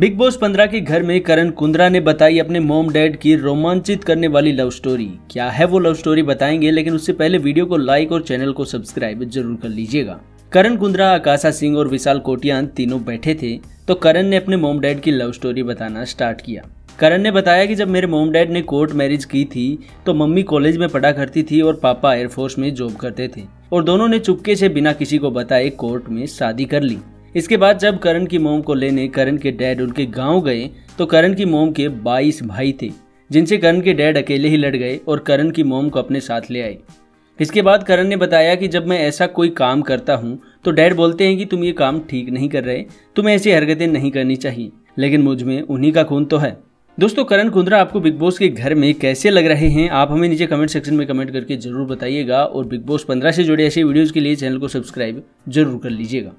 Big boss 15 के घर में करण कुंद्रा ने बताई अपने मोम डैड की रोमांचित करने वाली लव स्टोरी क्या है वो लव स्टोरी बताएँगे, लेकिन उससे पहले वीडियो को लाइक और चैनल को सब्सक्राइब ज़रूर कर लीजिएगा। करण कुंद्रा, आकाशा सिंह और विशाल कोटियान तीनों बैठे थे तो करण ने अपने मोम डैड की लव स्टोरी बताना स्टार्ट किया। करण ने बताया कि जब मेरे मोम डैड ने कोर्ट मैरिज की थी तो मम्मी कॉलेज में पढ़ा करती थी और पापा एयरफोर्स में जॉब करते थे, और दोनों ने चुपके से बिना किसी को बताए कोर्ट में शादी कर ली। इसके बाद जब करण की मोम को लेने करण के डैड उनके गाँव गए तो करण की मोम के 22 भाई थे, जिनसे करण के डैड अकेले ही लड़ गए और करण की मोम को अपने साथ ले आए। इसके बाद करण ने बताया कि जब मैं ऐसा कोई काम करता हूँ तो डैड बोलते हैं कि तुम ये काम ठीक नहीं कर रहे, तुम्हें ऐसी हरकतें नहीं करनी चाहिए, लेकिन मुझमें उन्हीं का खून तो है। दोस्तों, करण कुंद्रा आपको बिग बॉस के घर में कैसे लग रहे हैं, आप हमें नीचे कमेंट सेक्शन में कमेंट करके ज़रूर बताइएगा, और बिग बॉस 15 से जुड़े ऐसे वीडियोस के लिए चैनल को सब्सक्राइब ज़रूर कर लीजिएगा।